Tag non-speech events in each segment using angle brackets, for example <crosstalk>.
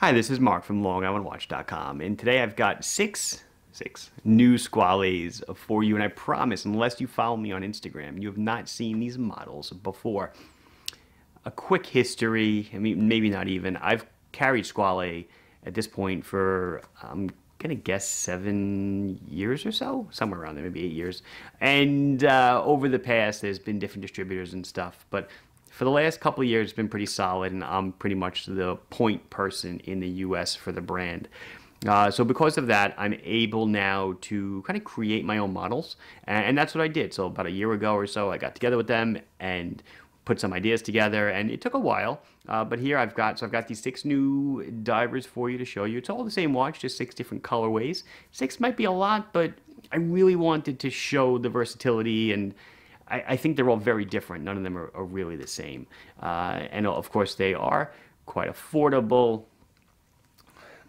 Hi, this is Mark from LongIslandWatch.com, and today I've got six, six new squales for you, and I promise, unless you follow me on Instagram, you have not seen these models before. A quick history, I mean, maybe not even. I've carried squale at this point for, I'm gonna guess seven years or so, somewhere around there, maybe eight years. And uh, over the past, there's been different distributors and stuff, but for the last couple of years, it's been pretty solid, and I'm pretty much the point person in the US for the brand. Uh, so because of that, I'm able now to kind of create my own models, and, and, that's what I did. So about a year ago or so, I got together with them and put some ideas together, and it took a while. Uh, but here I've got so I've got these six new divers for you to show you. It's all the same watch, just six different colorways. Six might be a lot, but I really wanted to show the versatility and I, I, think they're all very different. None of them are, are really the same. Uh, and of course, they are quite affordable.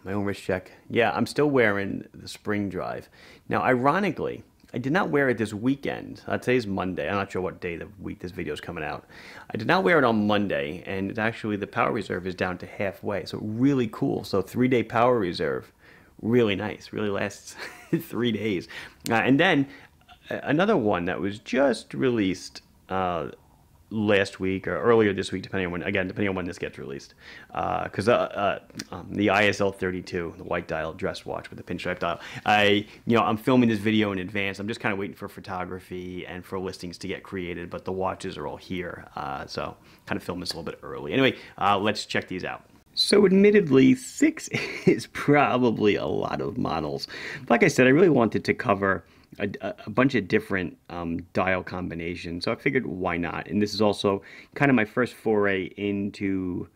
My own wrist check. Yeah, I'm still wearing the spring drive. Now, ironically, I did not wear it this weekend. Uh, today's Monday. I'm not sure what day of the week this video is coming out. I did not wear it on Monday, and it's actually the power reserve is down to halfway. So really cool. So three day power reserve, really nice. Really lasts <laughs> three days. Uh, and then another one that was just released uh, last week or earlier this week, depending on when, again, depending on when this gets released. Because uh, uh, uh, um, the ISL 32, the white dial dress watch with the pinstripe dial, I, you know, I'm filming this video in advance. I'm just kind of waiting for photography and for listings to get created, but the watches are all here. Uh, so kind of film this a little bit early. Anyway, uh, let's check these out. So admittedly, six <laughs> is probably a lot of models. Like I said, I really wanted to cover a, a bunch of different um, dial combinations. So I figured why not? And this is also kind of my first foray into,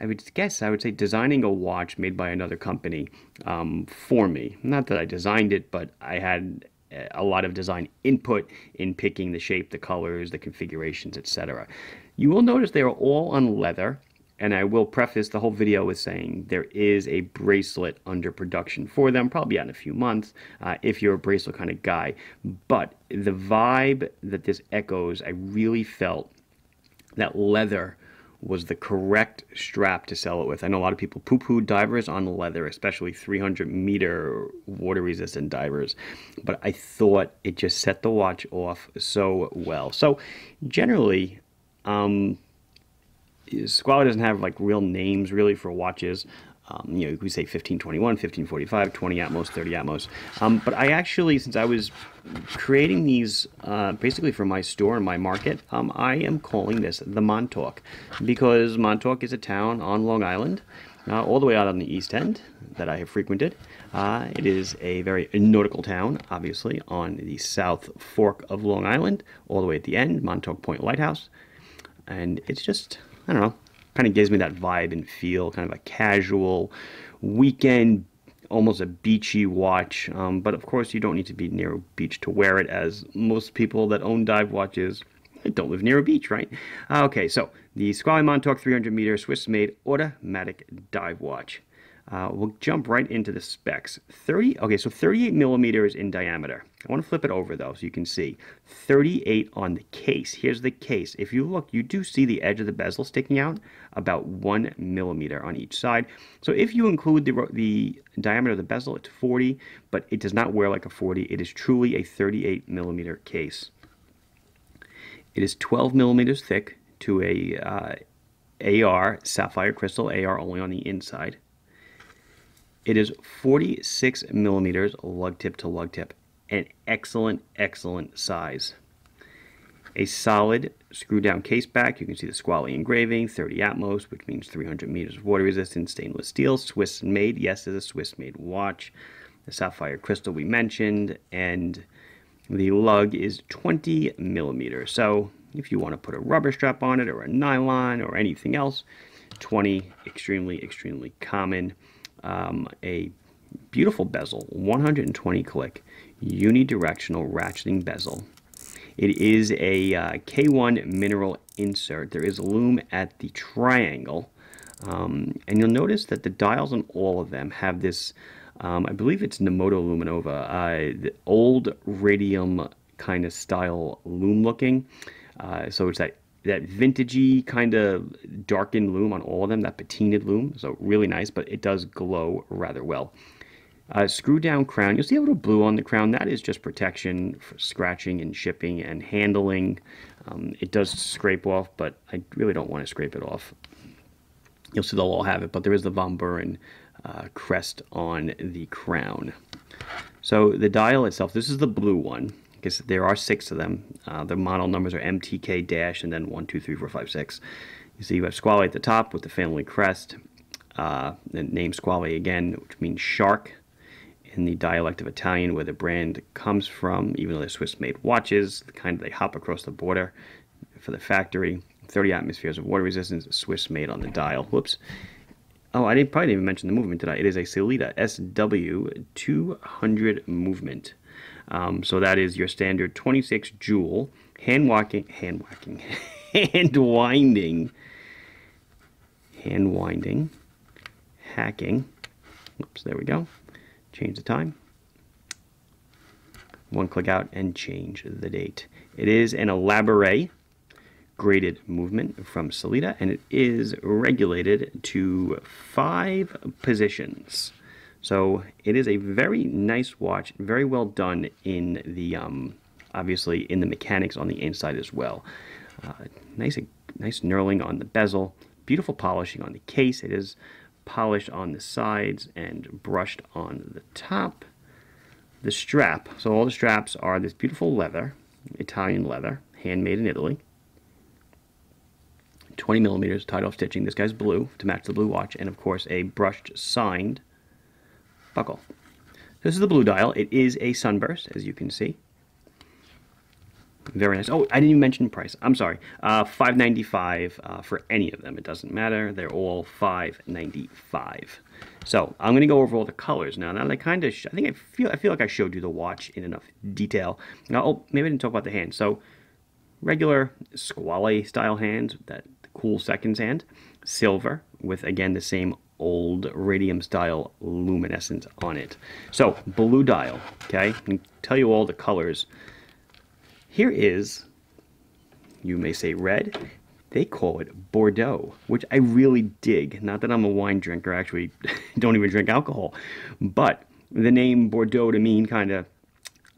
I would guess, I would say designing a watch made by another company um, for me. Not that I designed it, but I had a lot of design input in picking the shape, the colors, the configurations, etc. You will notice they are all on leather and I will preface the whole video with saying there is a bracelet under production for them, probably out in a few months, uh, if you're a bracelet kind of guy. But the vibe that this echoes, I really felt that leather was the correct strap to sell it with. I know a lot of people poo-poo divers on leather, especially 300 meter water resistant divers, but I thought it just set the watch off so well. So generally, um, Squale doesn't have like real names really for watches. Um, you know, we say 1521, 1545, 20 Atmos, 30 Atmos. Um, but I actually, since I was creating these uh, basically for my store and my market, um, I am calling this the Montauk because Montauk is a town on Long Island, uh, all the way out on the east end that I have frequented. Uh, it is a very nautical town, obviously, on the south fork of Long Island, all the way at the end, Montauk Point Lighthouse. And it's just I don't know, kind of gives me that vibe and feel, kind of a casual weekend, almost a beachy watch. Um, but of course, you don't need to be near a beach to wear it, as most people that own dive watches don't live near a beach, right? Uh, okay, so the Squale Montauk 300 meter Swiss made automatic dive watch. Uh, we'll jump right into the specs. 30, okay, so 38 millimeters in diameter. I want to flip it over though so you can see. 38 on the case. Here's the case. If you look, you do see the edge of the bezel sticking out about one millimeter on each side. So if you include the, the diameter of the bezel, it's 40, but it does not wear like a 40. It is truly a 38 millimeter case. It is 12 millimeters thick to a uh, AR, sapphire crystal AR only on the inside. It is 46 millimeters lug tip to lug tip. An excellent, excellent size. A solid screw down case back. You can see the Squale engraving, 30 Atmos, which means 300 meters of water resistant stainless steel, Swiss made. Yes, it's a Swiss made watch. The sapphire crystal we mentioned, and the lug is 20 millimeters. So if you want to put a rubber strap on it or a nylon or anything else, 20, extremely, extremely common um, a beautiful bezel, 120 click, unidirectional ratcheting bezel. It is a uh, K1 mineral insert. There is a lume at the triangle. Um, and you'll notice that the dials on all of them have this, um, I believe it's Nemoto Luminova, uh, the old radium kind of style lume looking. Uh, so it's that that vintagey kind of darkened lume on all of them, that patinaed lume. So really nice, but it does glow rather well. Uh, screw down crown. You'll see a little blue on the crown. That is just protection for scratching and shipping and handling. Um, it does scrape off, but I really don't want to scrape it off. You'll see they'll all have it, but there is the Von Buren uh, crest on the crown. So the dial itself, this is the blue one because there are six of them. Uh, the model numbers are MTK dash and then one, two, three, four, five, six. You see you have Squale at the top with the family crest. Uh, the name Squale again, which means shark in the dialect of Italian where the brand comes from, even though they're Swiss-made watches, the kind they hop across the border for the factory. 30 atmospheres of water resistance, Swiss-made on the dial. Whoops. Oh, I didn't, probably didn't even mention the movement, did I? It is a Sellita SW200 movement. Um, so that is your standard 26 jewel hand walking, hand walking, <laughs> hand winding, hand winding, hacking. Oops, there we go. Change the time. One click out and change the date. It is an Elaboré graded movement from Sellita and it is regulated to five positions. So it is a very nice watch, very well done in the, um, obviously in the mechanics on the inside as well. Uh, nice, nice knurling on the bezel, beautiful polishing on the case. It is polished on the sides and brushed on the top. The strap, so all the straps are this beautiful leather, Italian leather, handmade in Italy. 20 millimeters tied off stitching. This guy's blue to match the blue watch, and of course a brushed signed buckle. This is the blue dial. It is a sunburst, as you can see. Very nice. Oh, I didn't even mention price. I'm sorry. Uh, Five ninety five uh, for any of them. It doesn't matter. They're all five ninety five. So I'm going to go over all the colors now. Now I kind of, I think I feel, I feel like I showed you the watch in enough detail. Now, oh, maybe I didn't talk about the hand. So regular squale style hands, that cool seconds hand, silver with again the same old radium style luminescence on it. So blue dial, okay, I tell you all the colors. Here is, you may say red, they call it Bordeaux, which I really dig. Not that I'm a wine drinker, actually <laughs> don't even drink alcohol, but the name Bordeaux to me kind of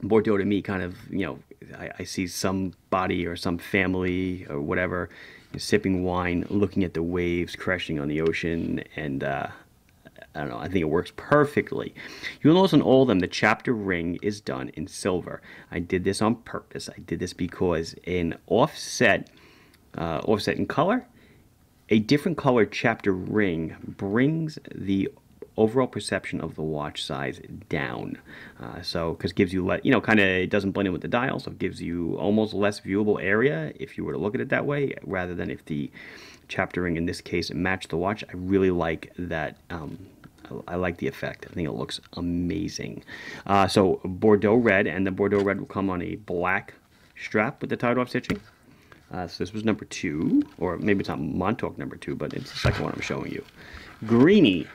Bordeaux to me kind of, you know, I, I see somebody or some family or whatever sipping wine, looking at the waves crashing on the ocean, and uh, I don't know, I think it works perfectly. You'll notice on all of them, the chapter ring is done in silver. I did this on purpose. I did this because in offset, uh, offset in color, a different color chapter ring brings the overall perception of the watch size down. Uh, so, because gives you, you know, kind of, it doesn't blend in with the dial, so it gives you almost less viewable area if you were to look at it that way, rather than if the chapter ring in this case matched the watch. I really like that. Um, I like the effect. I think it looks amazing. Uh, so Bordeaux red, and the Bordeaux red will come on a black strap with the tied off stitching. Uh, so this was number two, or maybe it's not Montauk number two, but it's the second one I'm showing you. Greeny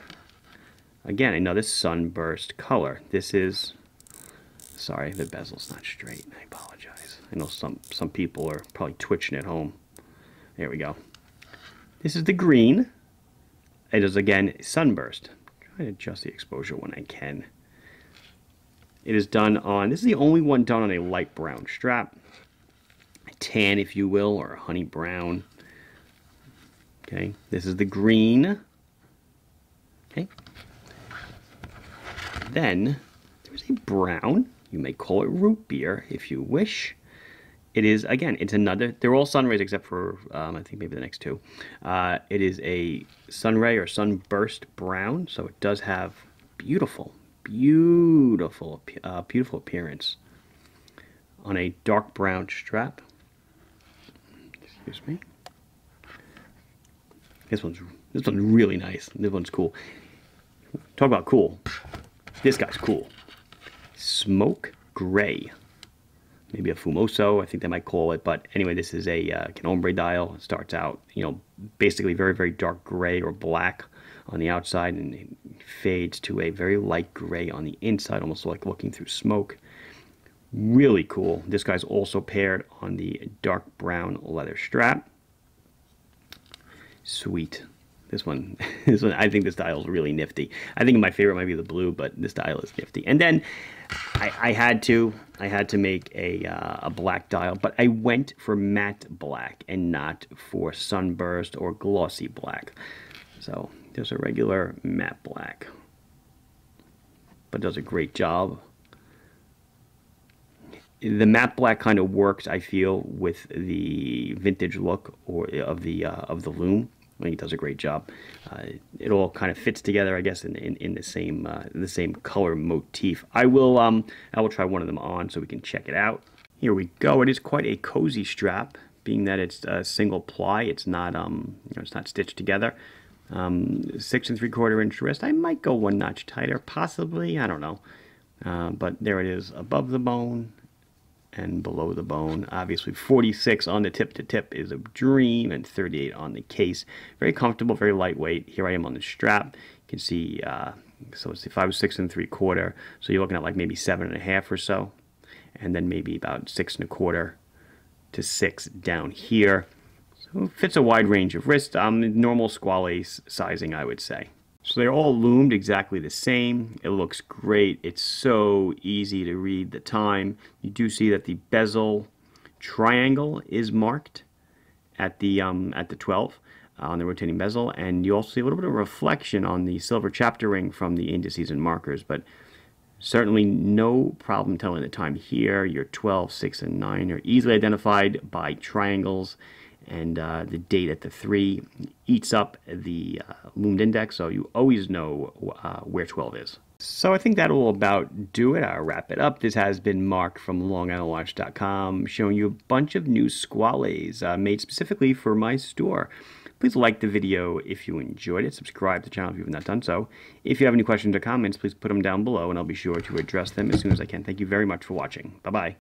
Again, another sunburst color. This is, sorry, the bezel's not straight. I apologize. I know some, some people are probably twitching at home. There we go. This is the green. It is, again, sunburst. Try to adjust the exposure when I can. It is done on, this is the only one done on a light brown strap. Tan, if you will, or a honey brown. Okay, this is the green. Okay, then there's a brown. You may call it root beer if you wish. It is, again, it's another, they're all sunrays except for, um, I think maybe the next two. Uh, it is a sunray or sunburst brown, so it does have beautiful, beautiful, uh, beautiful appearance on a dark brown strap. Excuse me. This one's, this one's really nice. This one's cool. Talk about cool. This guy's cool. Smoke Gray. Maybe a Fumoso, I think they might call it. But anyway, this is a uh, Ombre dial. It starts out, you know, basically very, very dark gray or black on the outside and it fades to a very light gray on the inside, almost like looking through smoke. Really cool. This guy's also paired on the dark brown leather strap. Sweet. This one, <laughs> this one, I think this dial is really nifty. I think my favorite might be the blue, but this dial is nifty. And then I, I had to, I had to make a, uh, a black dial, but I went for matte black and not for sunburst or glossy black. So there's a regular matte black, but does a great job. The matte black kind of works, I feel, with the vintage look or of the uh, of the lume he does a great job. Uh, it all kind of fits together, I guess, in, in, in the same uh, the same color motif. I will um I will try one of them on so we can check it out. Here we go. It is quite a cozy strap, being that it's a single ply. It's not um you know, it's not stitched together. Um, six and three quarter inch wrist. I might go one notch tighter, possibly. I don't know. Uh, but there it is above the bone and below the bone. Obviously 46 on the tip to tip is a dream and 38 on the case. Very comfortable, very lightweight. Here I am on the strap. You can see, uh, so it's was six and three quarter, so you're looking at like maybe seven and a half or so, and then maybe about six and a quarter to six down here. So it fits a wide range of wrist, um, normal squale sizing, I would say. So they're all lumed exactly the same. It looks great. It's so easy to read the time. You do see that the bezel triangle is marked at the um, at the 12 uh, on the rotating bezel, and you also see a little bit of reflection on the silver chapter ring from the indices and markers, but certainly no problem telling the time here. Your 12, 6, and 9 are easily identified by triangles and uh, the date at the 3 eats up the uh, lumed index, so you always know uh, where 12 is. So I think that will about do it. I'll wrap it up. This has been Mark from LongIslandWatch.com showing you a bunch of new squales uh, made specifically for my store. Please like the video if you enjoyed it. Subscribe to the channel if you have not done so. If you have any questions or comments, please put them down below and I'll be sure to address them as soon as I can. Thank you very much for watching. Bye-bye.